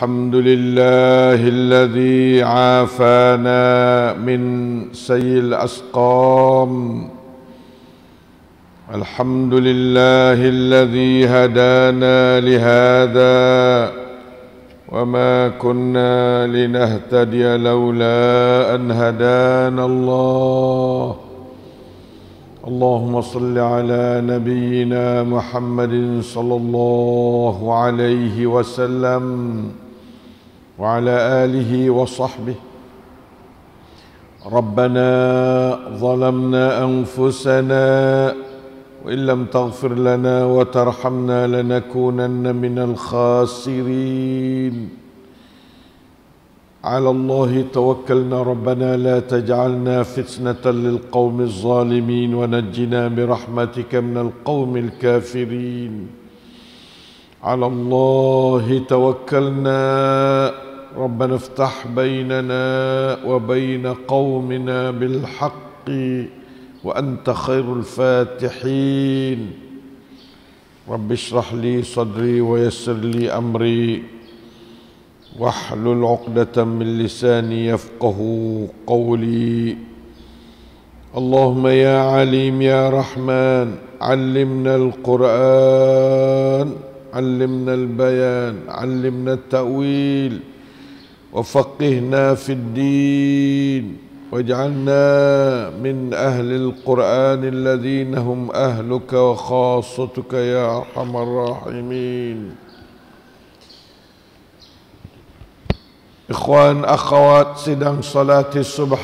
الحمد لله الذي عافانا من سيء الأسقام. الحمد لله الذي هدانا لهذا وما كنا لنهتدي لولا أن هدانا الله. اللهم صل على نبينا محمد صلى الله عليه وسلم. وعلى آله وصحبه. ربنا ظلمنا أنفسنا وإن لم تغفر لنا وترحمنا لنكونن من الخاسرين. على الله توكلنا. ربنا لا تجعلنا فتنة للقوم الظالمين ونجنا برحمتك من القوم الكافرين. على الله توكلنا. ربنا افتح بيننا وبين قومنا بالحق وأنت خير الفاتحين. رب اشرح لي صدري ويسر لي أمري واحلل عقدة من لساني يفقه قولي. اللهم يا عليم يا رحمن علمنا القرآن علمنا البيان علمنا التأويل وفقهنا في الدين واجعلنا من أهل القرآن الذين هم أهلك وخاصتك يا أرحم الراحمين. إخوان أخوات سيدان صلاة الصبح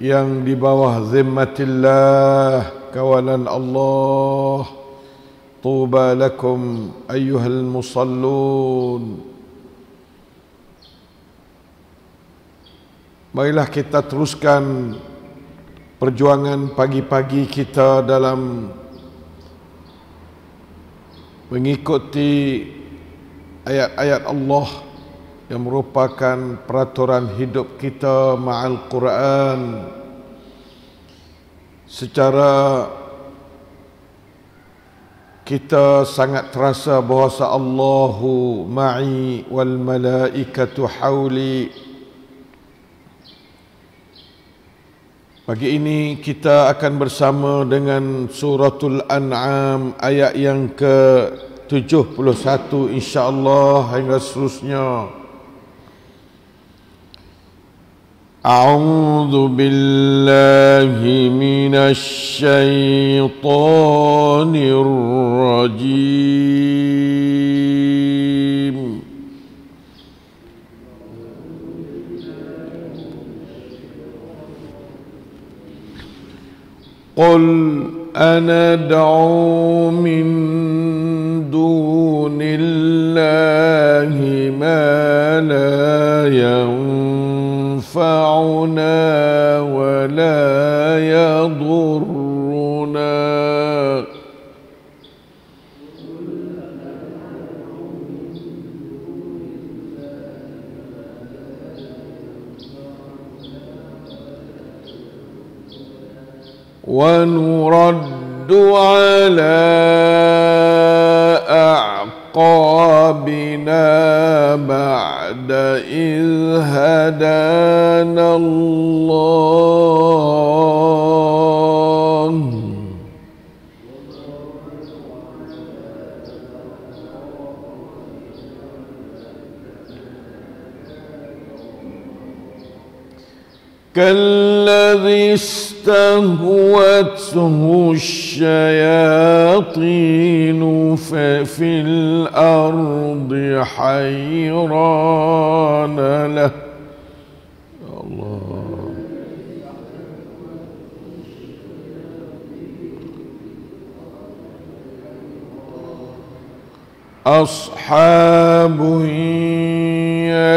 yang di bawah zimmatillah kawalan Allah tuba lakum ayyuhal musallun Marilah kita teruskan perjuangan pagi-pagi kita dalam mengikuti ayat-ayat Allah yang merupakan peraturan hidup kita ma'al Quran. Secara kita sangat terasa bahawa Allahu ma'i wal malaikatu hauli Pagi ini kita akan bersama dengan suratul An'am ayat yang ke-71 insya-Allah hingga seterusnya. أعوذ بالله من الشيطان الرجيم قل أنا دعو من دون الله ما لا ينفع ينفعنا ولا يضرنا ونرد على أعقابنا بعد إذ هدانا الله. كالذي استهوته الشياطين في الأرض حيران له. الله. أصحاب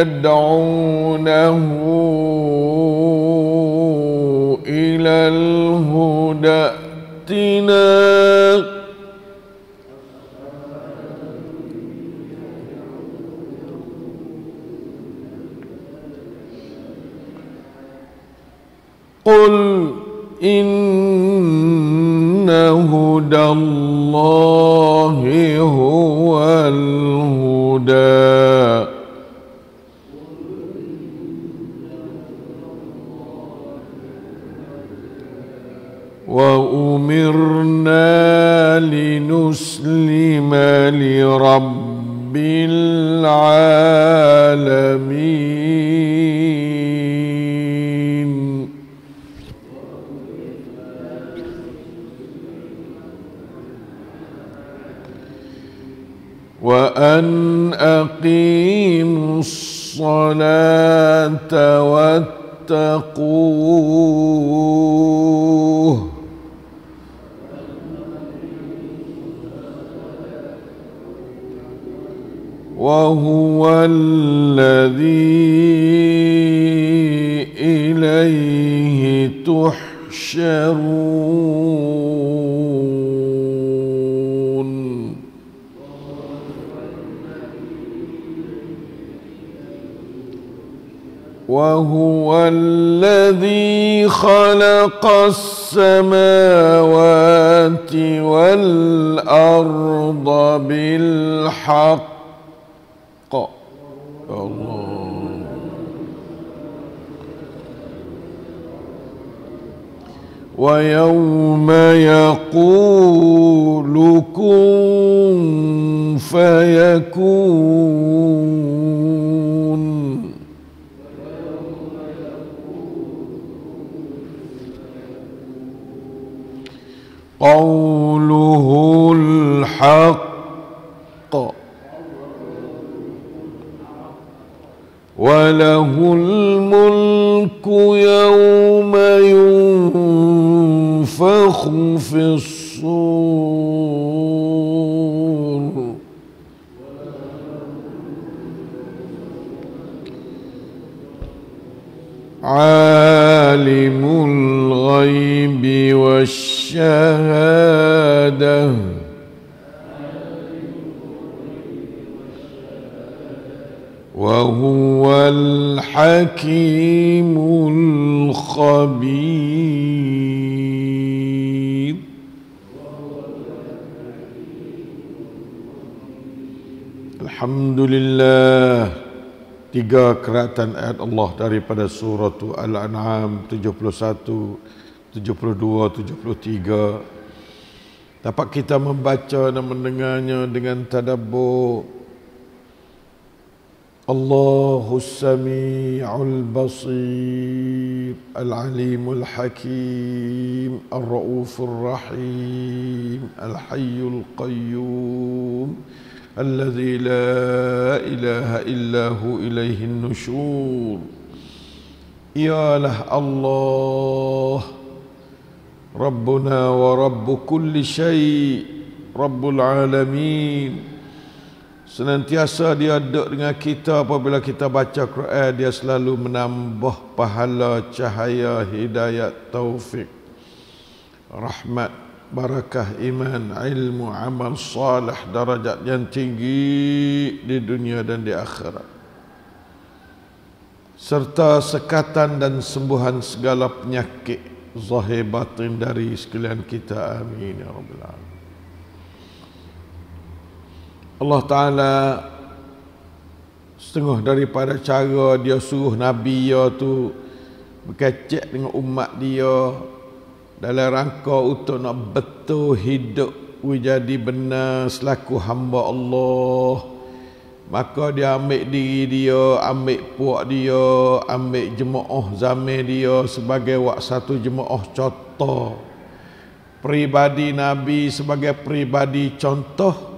يدعونه إلى الهدى ائتنا. قل إن هدى الله هو الهدى. أمرنا لنسلم لرب العالمين. وأن أقيموا الصلاة واتقوه. وهو الذي إليه تحشرون. وهو الذي خلق السماوات والأرض بالحق. ويوم يقول كن فيكون. قوله الحق وله الملك يوم ينفخ في الصور. عالم الغيب والشهادة. وهو الحكيم الخبير الحمد لله tiga keratan ayat Allah daripada surah Al-An'am 71 72 73 dapat kita membaca dan mendengarnya dengan tadabbur الله السميع البصير العليم الحكيم الرؤوف الرحيم الحي القيوم الذي لا إله إلا هو إليه النشور. يا له الله ربنا ورب كل شيء رب العالمين. Senantiasa dia duduk dengan kita. Apabila kita baca Quran dia selalu menambah pahala cahaya hidayat taufik rahmat barakah iman ilmu amal salih darajat yang tinggi di dunia dan di akhirat. Serta sekatan dan sembuhan segala penyakit zahir batin dari sekalian kita. Amin ya rabbal alamin Allah Ta'ala setengah daripada cara dia suruh Nabi dia tu berkecek dengan umat dia dalam rangka untuk nak betul hidup jadi benar selaku hamba Allah. Maka dia ambil diri dia ambil puak dia ambil jemaah zaman dia sebagai wak satu jemaah contoh. Pribadi Nabi sebagai pribadi contoh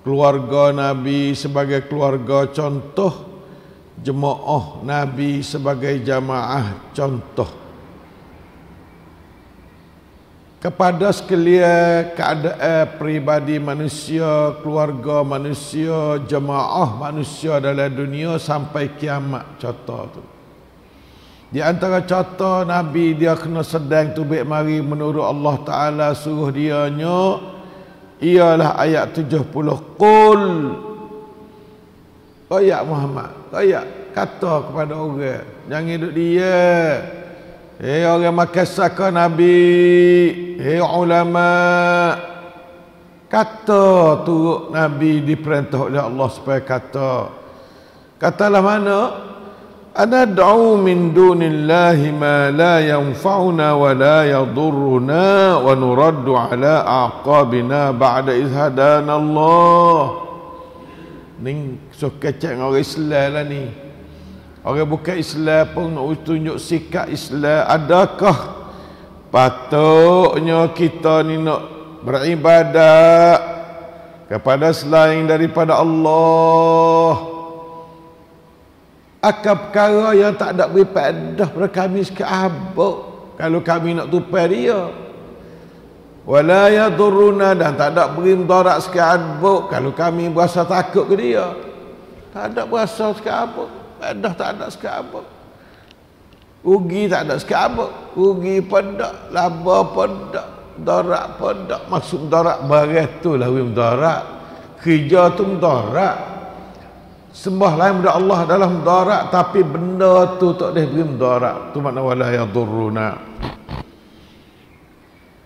keluarga Nabi sebagai keluarga contoh jemaah Nabi sebagai jamaah contoh kepada sekalian keadaan pribadi manusia, keluarga manusia, jemaah manusia dalam dunia sampai kiamat contoh tu. Di antara contoh Nabi dia kena sedang tu baik mari menurut Allah Taala suruh dia nyok ialah ayat 70 qul. Ya Muhammad ya kata kepada orang jangan hidup dia. Hei orang makan saka nabi. Hei ulama. Kata tu nabi diperintah oleh Allah supaya kata. Katalah mana أندعو من دون الله ما لا ينفعنا ولا يضرنا ونرد على أعقابنا بعد إذ هدانا الله Ni so kecek dengan orang Islam lah ni Orang bukan Islam pun nak tunjuk sikap Islam Adakah patutnya kita ni nak beribadat Kepada selain daripada Allah Akan perkara yang tak ada beri padah pada kami sekeabuk kalau kami nak tupai dia. Wala yaduruna dan tak ada beri mudarat sekeabuk kalau kami berasa takut ke dia. Tak ada berasa sekeabuk padah tak ada sekeabuk ugi tak ada sekeabuk ugi pada laba pada darat pada maksud darat barang tu lah mudarat kerja tu mudarat sembah lain daripada Allah dalam mudarat tapi benda tu tak boleh beri mudarat. Tu makna wala yadurruna.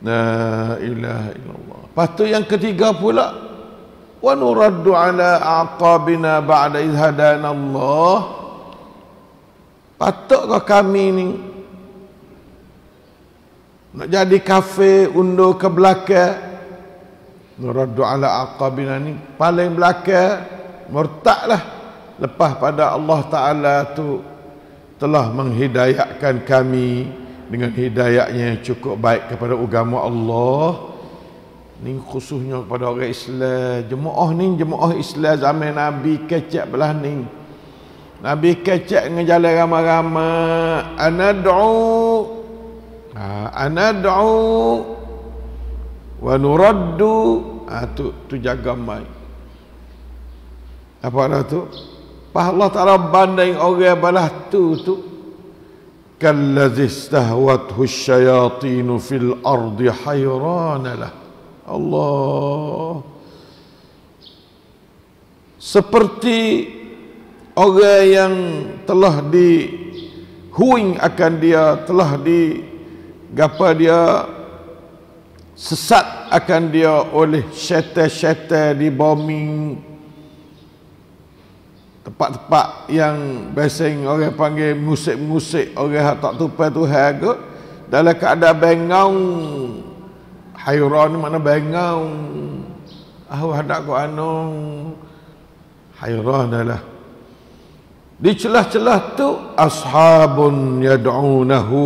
La ilaha illallah. Lepas tu yang ketiga pula wa nuraddu ala aqabina ba'da idh hadana Allah. Patutkah kami ni nak jadi kafe undur ke belakang? Nuraddu ala aqabina ni paling belakang murtadlah lepas pada Allah Ta'ala tu telah menghidayahkan kami dengan hidayahnya yang cukup baik kepada agama Allah. Ni khususnya kepada orang Islam. Jemaah ni jemaah Islam zaman Nabi kecek belah ni. Nabi kecek dengan jalan ramai-ramai. Anad'u ha, anad'u wa nuraddu. Ha, tu, tu jaga mai. Apa dah tu Allah Ta'ala banding orang balah tu tu. Kallazi istahwathu syayatinu fil ardi hayrana lah. Allah. Seperti orang yang telah di huing akan dia telah di gapa dia sesat akan dia oleh syaitan-syaitan di bombing tempat-tempat yang biasa orang panggil musik-musik orang tak tupai Tuhan ke dalam keadaan bengaung. Hayran ni mana bengaung. Ah hendak ko anu hayran adalah di celah-celah tu ashabun yad'unahu.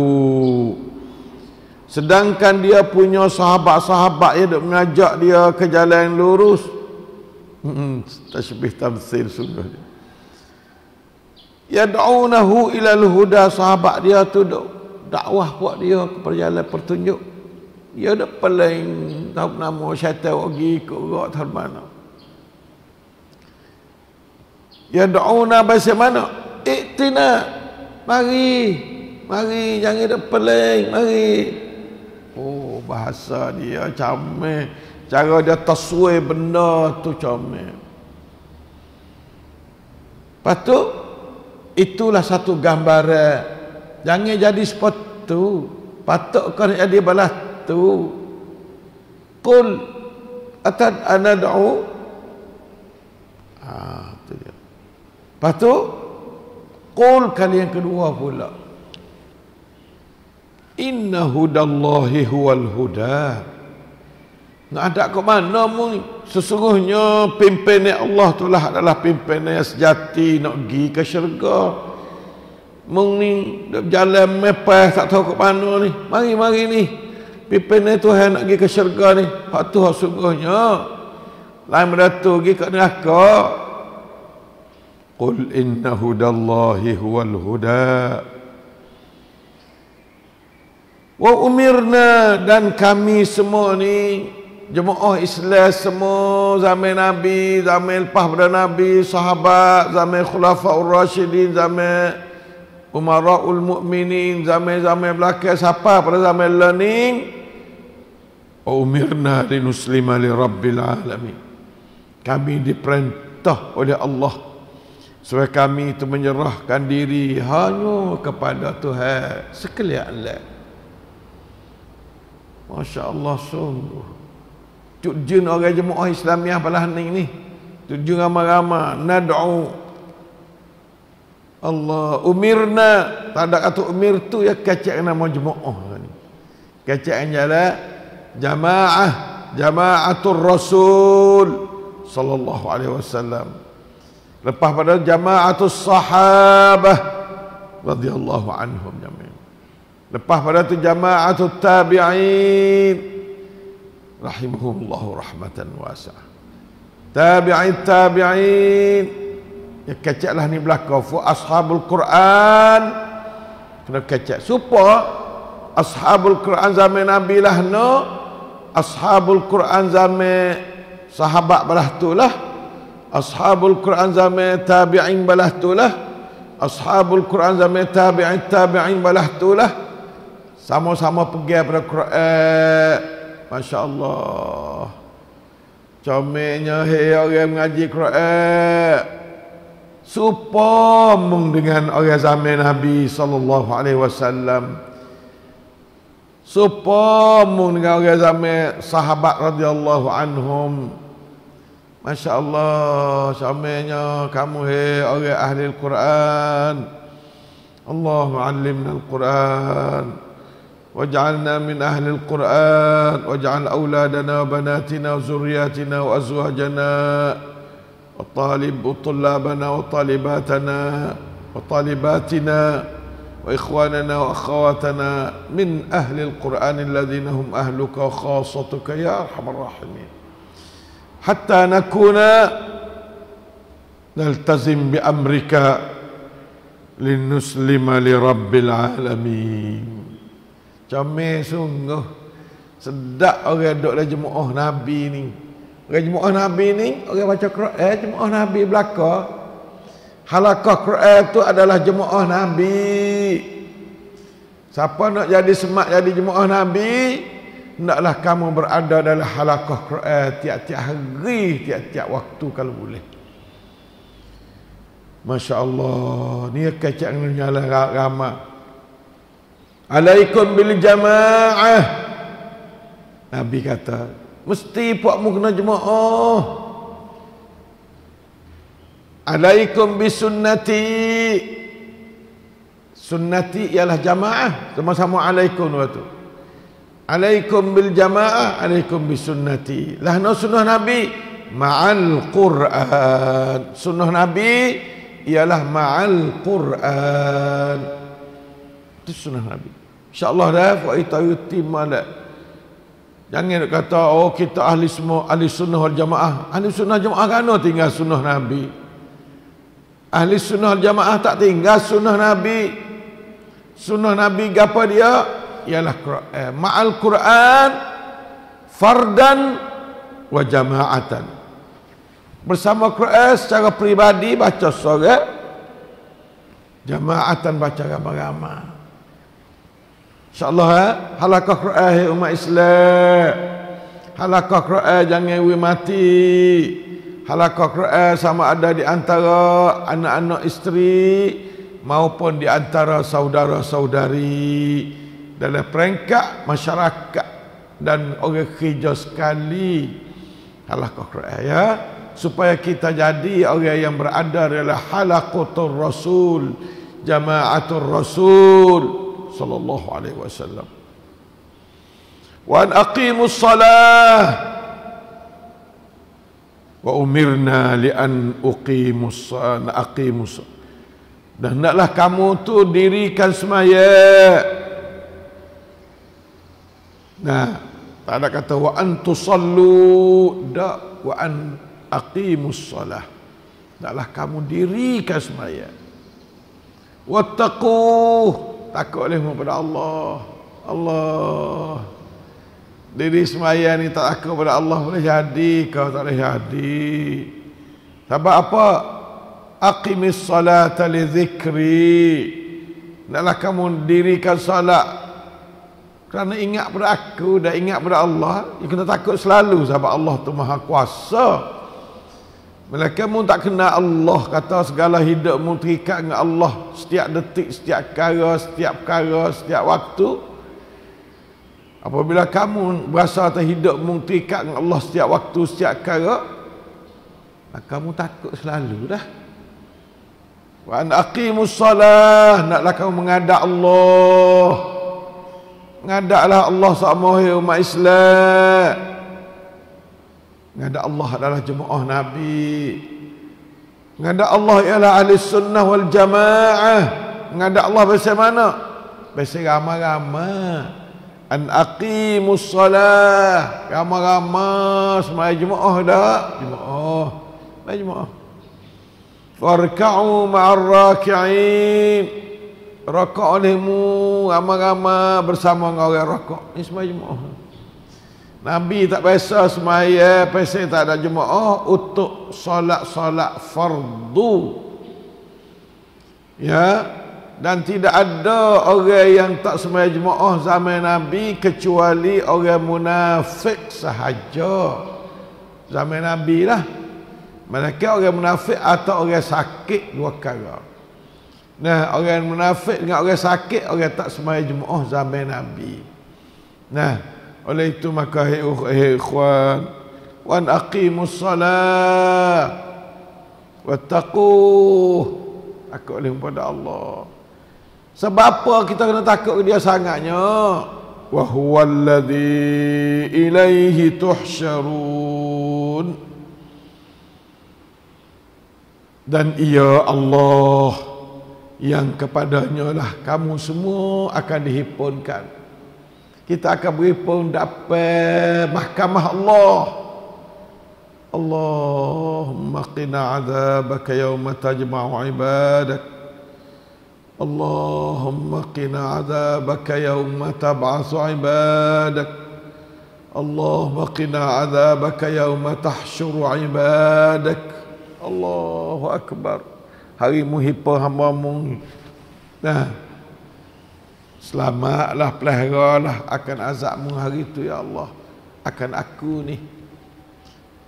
Sedangkan dia punya sahabat-sahabat yang duk mengajak dia ke jalan lurus. Hmm, tasbih tamsil sungguh yad'unahu ila al-huda sahabat dia tu dakwah buat dia kepada jalan pertunjuk dia dak paling tahu nama syaitan pergi ikut gerak ke mana. Yad'una bahasa mana? Iktina mari mari jangan dak paling mari. Oh bahasa dia comel cara dia taswir benda tu comel Lepas Itulah satu gambaran. Jangan jadi seperti itu. Patut kau jadi balas tu. Qul atad anad'u. Ah, tu dia. Patut qul kali yang kedua pula. Inna hudallahi huwal huda. Nak ada ke mana mu? Sesungguhnya pimpinan Allah tu lah adalah pimpinan yang sejati nak pergi ke syurga. Mung ni jalan mepah tak tahu ke mana ni. Mari mari ni. Pimpinan Tuhan nak pergi ke syurga ni. Hak tu hak sungguhnya. Lain berdatu pergi ke neraka. Qul inna hudallahi huwal huda. Wa umirna dan kami semua ni jemaah Islam semua zaman Nabi, zaman lepas pada Nabi, sahabat, zaman Khulafaur Rashidin, zaman Umaraul Mukminin, zaman-zaman belakang siapa pada zaman learning wa umirna li muslima li rabbil alamin. Kami diperintah oleh Allah supaya kami itu menyerahkan diri hanya kepada Tuhan sekalian. Masya Allah sungguh Tujuan orang jemaah Islamiah pada ni ni. Tujuan ramai-ramai. Nad'u. Allah umirna tak ada kata umir tu ya kacak nama jemaah kacak jalan jamaah jamaatul rasul sallallahu alaihi wasallam lepas pada jamaatul sahabah radhiyallahu anhum jami'an lepas pada tu jamaatul tabi'in rahimahumullah rahmatan wasi'ah tabi'in tabi'in Ya keceklah ni belaka fu ashabul Quran. Kena kecek. Supaya ashabul Quran zaman Nabi lah no. Ashabul Quran zaman sahabat belah tu lah. Ashabul Quran zaman tabi'in belah tu lah. Ashabul Quran zaman tabi'in tabi'in belah tu lah. Sama-sama pergi pada Quran. Masya Allah. Comelnya hei orang mengaji Quran. Supomong dengan orang zaman Nabi sallallahu alaihi wasallam. Supomong dengan orang zaman sahabat radhiyallahu anhum. Masya Allah Samanya kamu hai orang ahli Al-Quran Allahumma allimna Al-Quran Al-Quran Waj'al awladana wa banatina wa zuriyatina wa azwajana وطالب وطلابنا وطالباتنا وطالباتنا وإخواننا وأخواتنا من أهل القرآن الذين هم أهلك وخاصتك يا أرحم الراحمين. حتى نكون نلتزم بأمرك لنسلم لرب العالمين. Comel sungguh Sedap orang duduk dalam jemaah Nabi ni Orang jemaah Nabi ni, orang baca Quran, eh, jemaah Nabi belaka. Halakah Quran tu adalah jemaah Nabi. Siapa nak jadi semak jadi jemaah Nabi, hendaklah kamu berada dalam halakah Quran tiap-tiap hari, tiap-tiap waktu kalau boleh. Masya Allah, ni kecak dengan nyala ramah. Alaikum bil jamaah. Nabi kata, Mesti puakmu kena jemaah. Alaikum bisunnati. Sunnati ialah jamaah. Sama-sama alaikum waktu. Alaikum bil jamaah. Alaikum bisunnati. Lahna sunnah Nabi. Ma'al Quran. Sunnah Nabi ialah ma'al Quran. Itu sunnah Nabi. InsyaAllah dah. Fa'itayu timah Jangan kata oh kita ahli semua ahli sunnah wal jamaah. Ahli sunnah jamaah kan tinggal sunnah Nabi. Ahli sunnah wal jamaah tak tinggal sunnah Nabi. Sunnah Nabi apa dia? Ialah Quran. Ma'al Quran fardan wa jama'atan. Bersama Quran secara pribadi baca seorang jama'atan baca ramai-ramai. InsyaAllah eh? halakah Quran umat Islam. Halakah Quran jangan we mati. Halakah Quran sama ada di antara anak-anak isteri maupun di antara saudara-saudari dalam peringkat masyarakat dan orang kerja sekali. Halakah Quran ya. Supaya kita jadi orang yang berada dalam halaqatul Rasul, jamaatul Rasul alaihi wasallam. Wa an aqimus salah wa umirna li an uqimus salah aqimus dan hendaklah kamu tu dirikan semaya. Nah tak ada kata wa an tusallu da wa an aqimus salah hendaklah kamu dirikan semaya. Wattaquh takut oleh kepada Allah. Allah. Diri semaya ni tak takut kepada Allah boleh jadi. Kau tak boleh jadi. Sebab apa? Aqimis salata li zikri. Naklah kamu dirikan salat kerana ingat pada aku dan ingat pada Allah you kena takut selalu sebab Allah tu maha kuasa mereka pun tak kenal Allah kata segala hidupmu terikat dengan Allah setiap detik, setiap kara, setiap kara, setiap waktu. Apabila kamu berasa atas hidupmu terikat dengan Allah setiap waktu, setiap kara, kamu takut selalu dah. Wa an aqimus salah naklah kamu mengadak Allah. Ngadaklah Allah sama umat Islam. Ngadak Allah adalah jemaah Nabi. Ngadak Allah ialah ahli sunnah wal jamaah. Ngadak Allah bahasa mana? Bahasa ramah-ramah. An aqimus salah. Ramah-ramah. Semua jemaah dah. Jemaah. Semua jemaah. Farka'u ma'ar raki'in. Rakak olehmu ramai-ramai bersama dengan orang rakak. Ini semua jemaah. Nabi tak biasa semaya, pasal tak ada jemaah untuk solat-solat fardu. Ya, dan tidak ada orang yang tak semaya jemaah zaman Nabi kecuali orang munafik sahaja. Zaman Nabi lah. Mereka orang munafik atau orang sakit dua kali. Nah, orang munafik dengan orang sakit, orang tak semaya jemaah zaman Nabi. Nah, oleh itu maka hai ikhwan, wan aqimus salat wattaqu takut oleh kepada Allah. Sebab apa kita kena takut dia sangatnya? Wa huwallazi ilaihi tuhsyarun. dan ia Allah yang kepadanya lah kamu semua akan dihimpunkan kita akan berhimpun dapat mahkamah Allah. Allahumma qina azabaka yawma tajma'u ibadak. Allahumma qina azabaka yawma tab'asu ibadak. Allahumma qina azabaka yawma tahsyuru ibadak. Allahu Akbar. Hari muhipa hamba-mu Nah Selamatlah peliharalah akan azabmu hari itu ya Allah. Akan aku ni.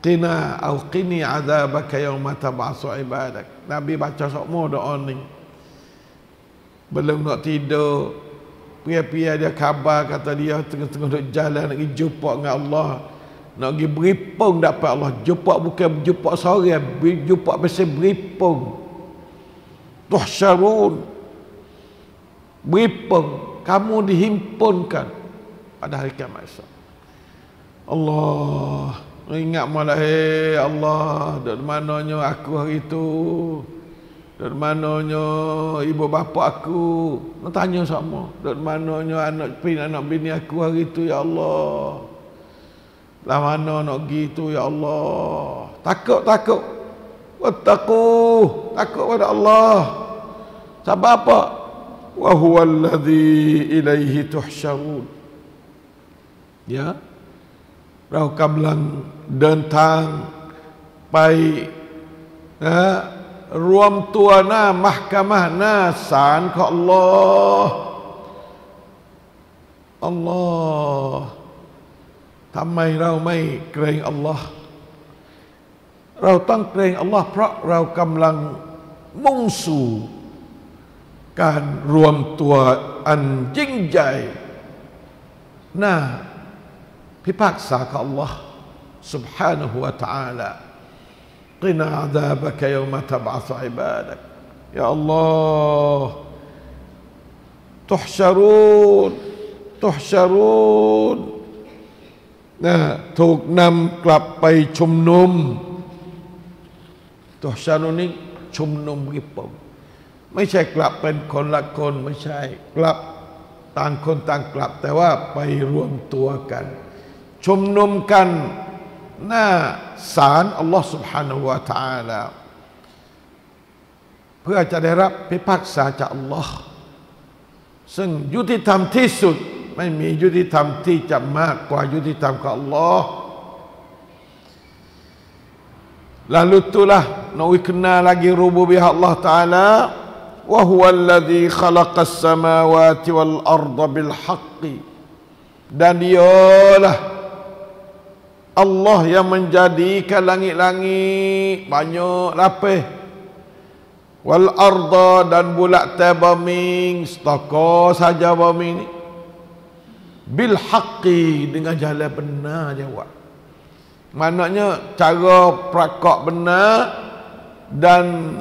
Qina au qini azabaka yauma tab'asu ibadak. Nabi baca semua doa ni. Belum nak tidur. Pia-pia dia khabar kata dia tengah-tengah duk jalan nak jumpa dengan Allah. Nak pergi beripung dapat Allah. Jumpa bukan jumpa seorang jumpa pasal beripung. Tuhsyarun beripung kamu dihimpunkan pada hari kiamat esok Allah ingat malah hey Allah dari mananya aku hari itu dari mananya ibu bapa aku nak tanya sama dari mananya anak pin anak bini aku hari itu ya Allah lah mana nak gitu ya Allah. Takut takut. Wattaqu. Takut pada Allah. Sebab apa? وهو الذي إليه تحشرون เนี่ยเรากำลังเดินทางไปนะรวมตัวหน้ามหกมะหน้าศาลของอัลลอฮ์อัลลอฮ์ทำไมเราไม่เกรงอัลลอฮ์เราต้องเกรงอัลลอฮ์เพราะเรากำลังมุ่งสู่ การรวมตัวอันยิ่งใหญ่หน้าพิพากษาของอัลลอฮ์ سبحانه وتعالى قنا عذابك يوم تبعث عبادك يا الله تحشرون تحشرون นะถูกนำกลับไปชุมนุมตัวชานุนี้ชุมนุมกิปม ไม่ใช่กลับเป็นคนละคนไม่ใช่ กลับต่างคนต่างกลับ แต่ว่าไปรวมตัวกัน ชุมนุมกันหน้าศาลอัลลอฮ์ سبحانه และ تعالى เพื่อจะได้รับพิพากษาจากอัลลอฮ์ซึ่งยุติธรรมที่สุดไม่มียุติธรรมที่จะมากกว่ายุติธรรมของ Allah lalu itulah nak kenal lagi rububiyah Allah Taala wa huwa alladhi khalaqa as-samawati wal arda bil haqqi dan dialah Allah yang menjadikan langit-langit banyak lapis. Wal arda dan bulat tabaming staka saja bumi ni. Bil haqqi dengan jalan benar jawab. Maknanya cara prakok benar dan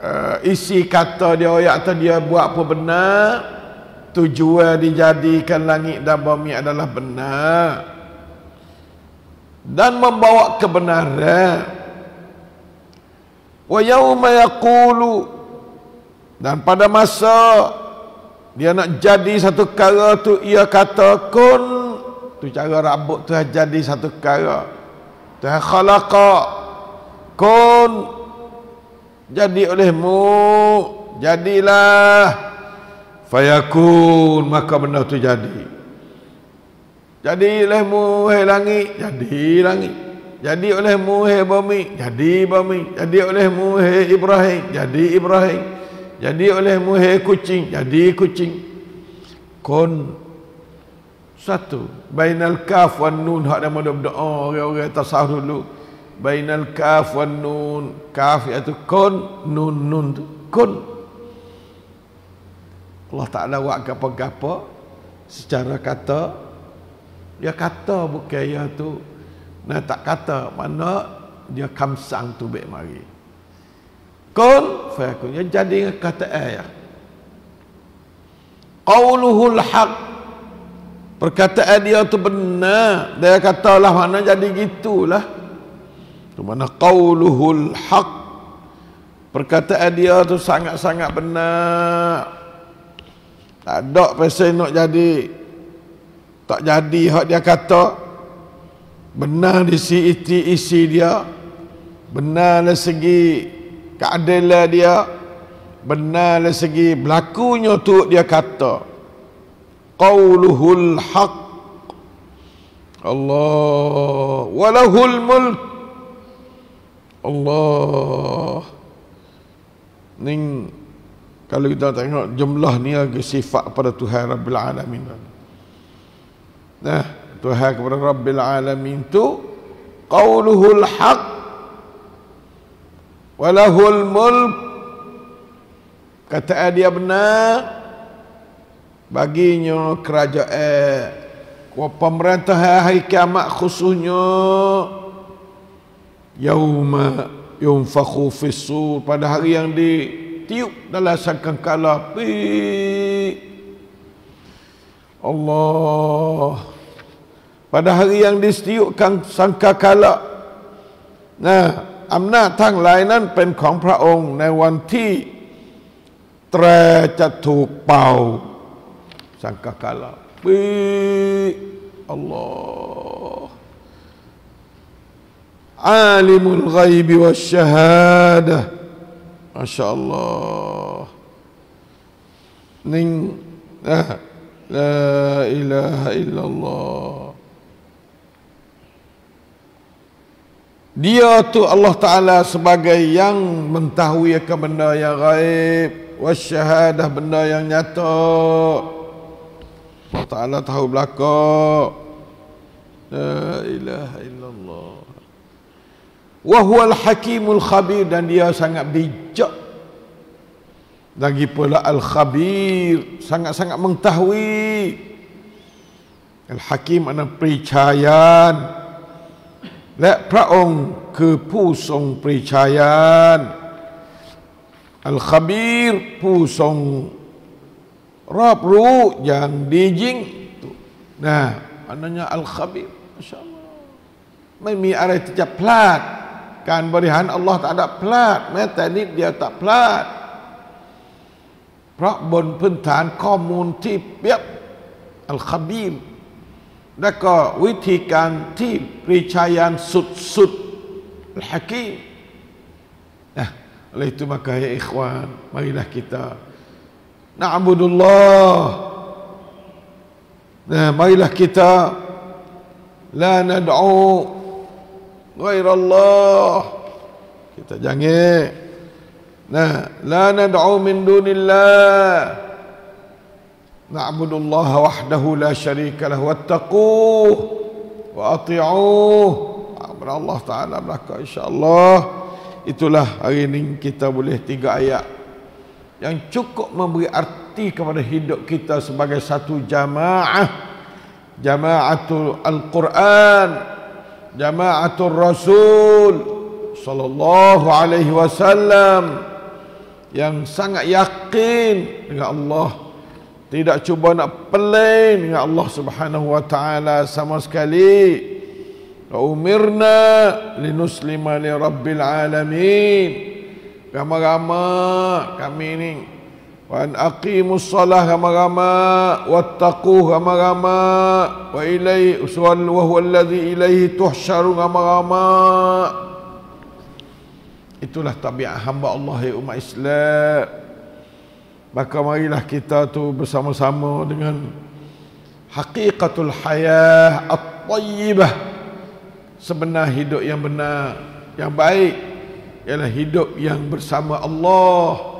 uh, isi kata dia ayat atau dia buat apa benar. Tujuan dijadikan langit dan bumi adalah benar. Dan membawa kebenaran. Wa yauma yaqulu. Dan pada masa dia nak jadi satu perkara tu ia kata kun. Tu cara rabuk tu jadi satu perkara tu khalaqa. Kun jadi olehmu jadilah. Fayakun maka benda tu jadi. Jadi olehmu hai langit jadi langit. Jadi olehmu hai bumi jadi bumi. Jadi olehmu hai Ibrahim jadi Ibrahim. Jadi olehmu hai kucing jadi kucing. Kon satu bainal kaf wan nun hak nama doa orang-orang tasawuf dulu bainal kaf wan nun. Kaf itu kun nun nun kun. Allah Ta'ala buat gapa-gapa. Secara kata dia kata bukan ya tu. Nah tak kata mana dia kamsang tu baik mari. Kun fayakun. Ya jadi kata ayat qauluhul haq. Perkataan dia tu benar. Dia katalah mana jadi gitulah tu mana qauluhul haq. Perkataan dia tu sangat-sangat benar. Tak ada pasal nak jadi tak jadi hak dia kata. Benar di si isi, isi dia. Benar dari segi keadilan dia. Benar dari segi berlakunya tu dia kata. Qauluhul haq. Allah. Walahul mulk Allah ning kalau kita tengok jumlah ni lagi sifat pada Tuhan Rabbil Alamin. Nah, Tuhan kepada Rabbil Alamin tu qauluhul haq walahul mulk kata dia benar baginya kerajaan pemerintah hari kiamat khususnya yauma yunfakhu fis pada hari yang di tiup dalam sangkakala pi Allah pada hari yang disetiupkan sangkakala nah อำนาจทั้งหลายนั้นเป็นของพระองค์ในวันที่แตรจะถูกเป่าสังกกาลาปีอัลลอฮ์ alimul ghaibi wasyahadah masyaallah. Ning ah, la ilaha illallah. Dia tu Allah taala sebagai yang mengetahui akan benda yang ghaib wasyahadah benda yang nyata. Allah taala tahu belaka la ilaha illallah Wahwal hakimul khabir dan dia sangat bijak. Lagi pula al-khabir sangat-sangat mengetahui. Al-hakim adalah pericayan. Lek praong ke pusong pericayan. Al-khabir pusong rab ru yang dijing. Nah, maknanya al-khabir. Masya Allah. ไม่มีอะไรที่จะพลาด การบริหารอัลลอฮ์tak ada พลาดแม้แต่นิดเดียวtak พลาดเพราะบนพื้นฐานข้อมูลที่เปียบอัลคาบีมและก็วิธีการที่ปริชายันสุดๆอัลฮะกีมนะ oleh itu maka ya ikhwan marilah kita na'budullah nah marilah kita la nad'u غير الله kita jangan nah la nad'u min dunillah na'budu Allah wahdahu la syarika lahu wattaquh wa ati'uh kepada Allah taala belaka insyaallah itulah hari ini kita boleh tiga ayat yang cukup memberi arti kepada hidup kita sebagai satu jamaah jamaatul al-Quran jamaatul rasul sallallahu alaihi wasallam yang sangat yakin dengan Allah tidak cuba nak pelan dengan Allah Subhanahu wa taala sama sekali. Umirna linuslima li rabbil alamin. Ramai-ramai kami ni wa an aqimus salah ramai-ramai wattaquh ramai-ramai wa ilaihi uswal wa huwa alladhi ilaihi tuhsyaru ramai-ramai itulah tabiat hamba Allah ya umat Islam. Maka marilah kita tu bersama-sama dengan haqiqatul hayah at-tayyibah. Sebenar hidup yang benar yang baik ialah hidup yang bersama Allah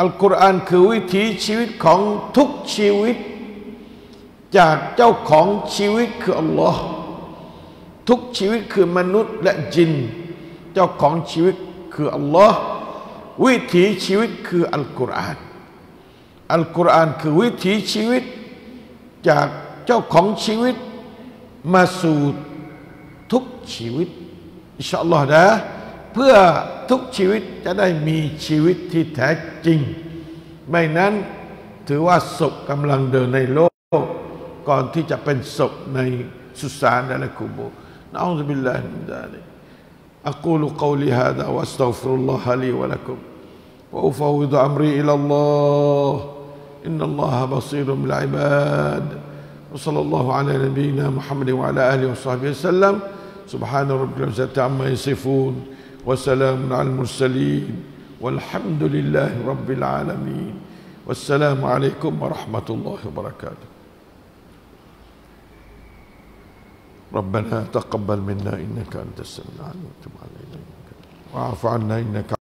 อัลกุรอานคือวิถีชีวิตของทุกชีวิต จากเจ้าของชีวิตคืออัลลอฮ์ทุกชีวิตคือมนุษย์และจิน เจ้าของชีวิตคืออัลลอฮ์วิถีชีวิตคืออัลกุรอานอัลกุรอานคือวิถีชีวิต จากเจ้าของชีวิต มาสู่ทุกชีวิตอินชาอัลลอฮ์นะ เพื่อทุกชีวิตจะได้มีชีวิตที่แท้จริง ไม่นั้นถือว่าศพกำลังเดินในโลก ก่อนที่จะเป็นศพในสุสานและคุโบนะอูซุบิลลาฮิมินซาลิก أقول قولي هذا وأستغفر الله لي ولكم وأفوض أمري إلى الله إن الله بصير بالعباد وصلى الله على نبينا محمد وعلى آله وصحبه وسلم سبحان ربك العزة عما يصفون وسلام على المرسلين والحمد لله رب العالمين والسلام عليكم ورحمة الله وبركاته. ربنا تقبل منا إنك أنت السميع العليم. وتب علينا واعف عنا إنك